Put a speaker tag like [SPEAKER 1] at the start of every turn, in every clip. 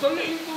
[SPEAKER 1] 돌려 이거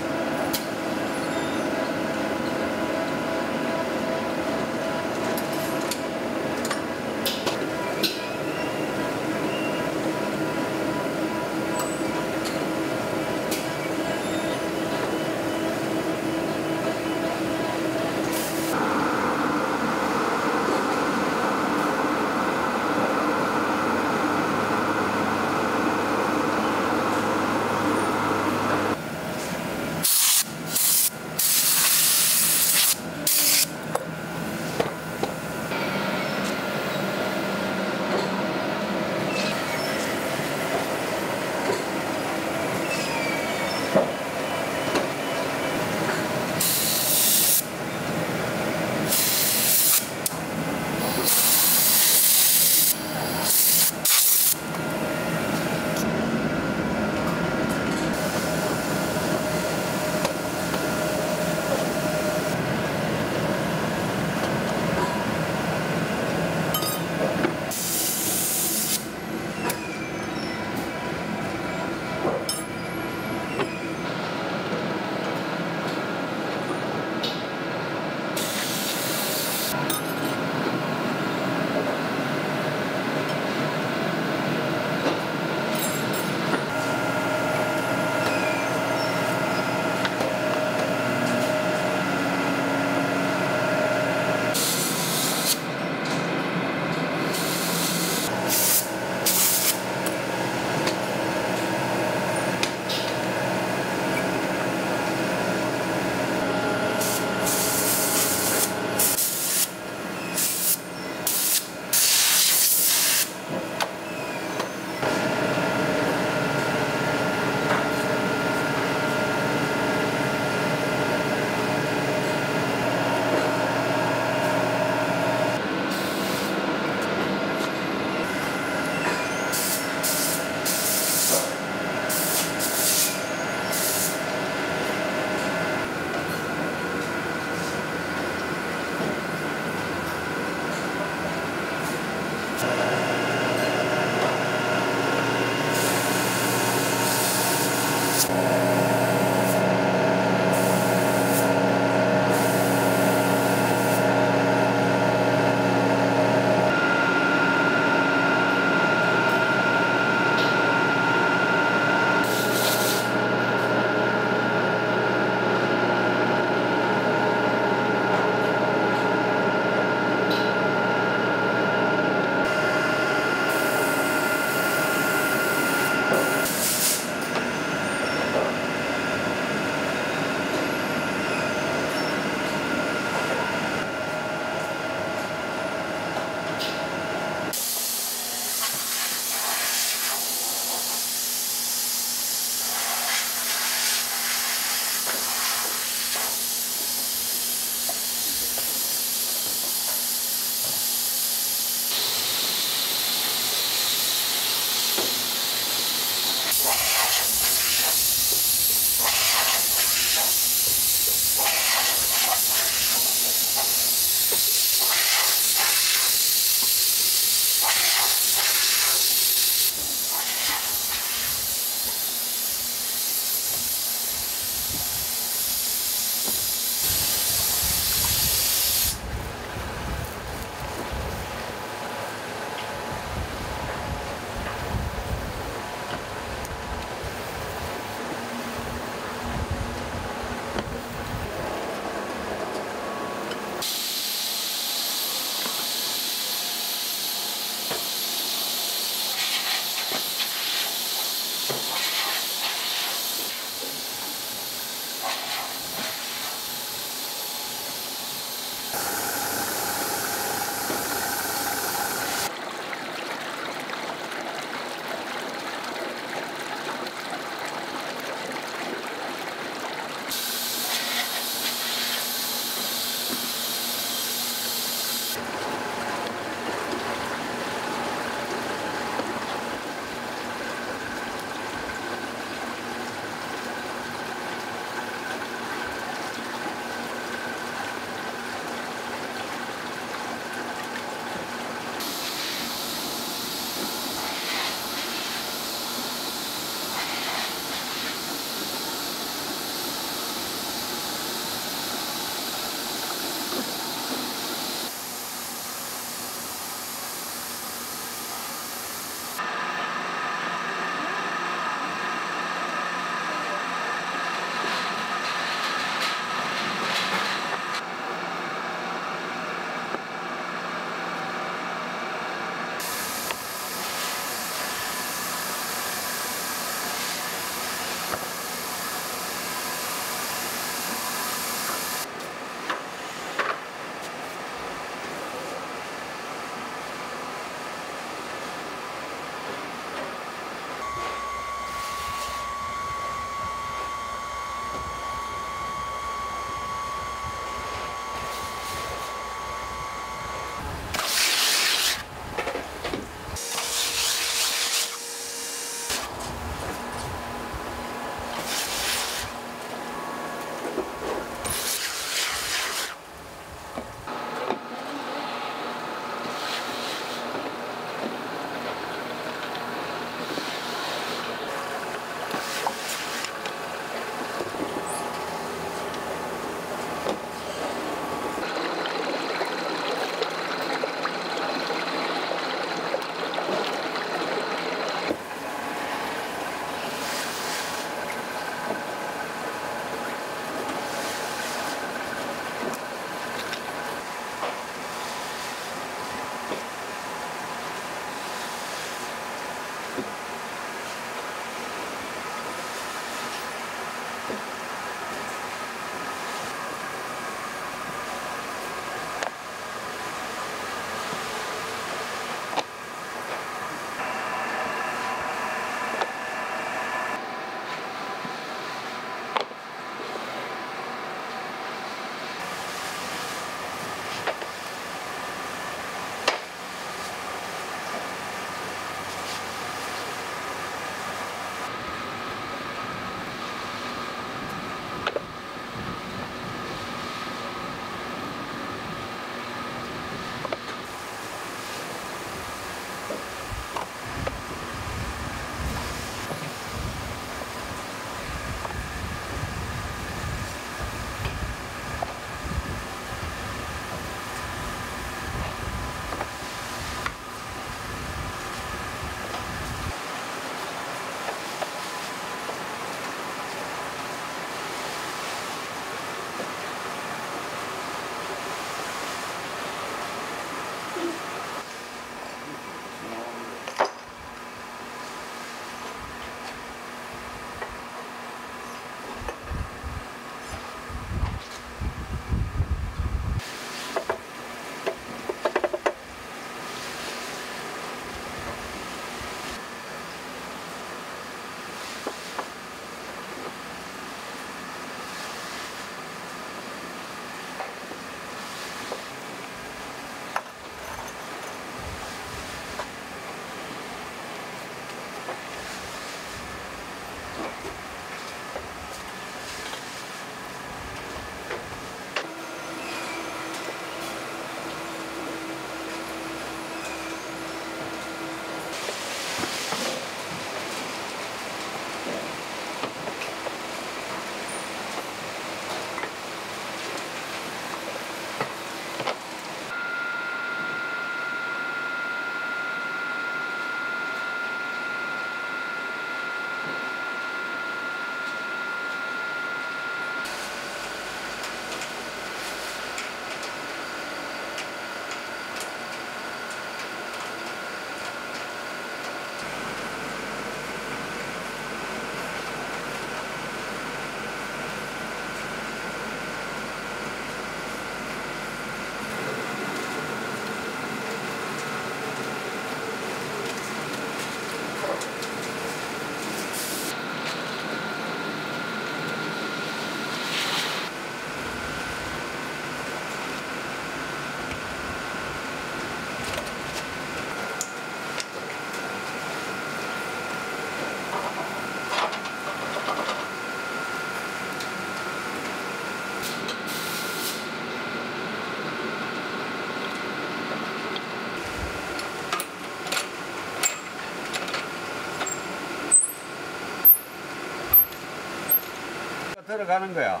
[SPEAKER 2] 들어가는 거야.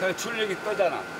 [SPEAKER 2] 그 출력이 뜨잖아.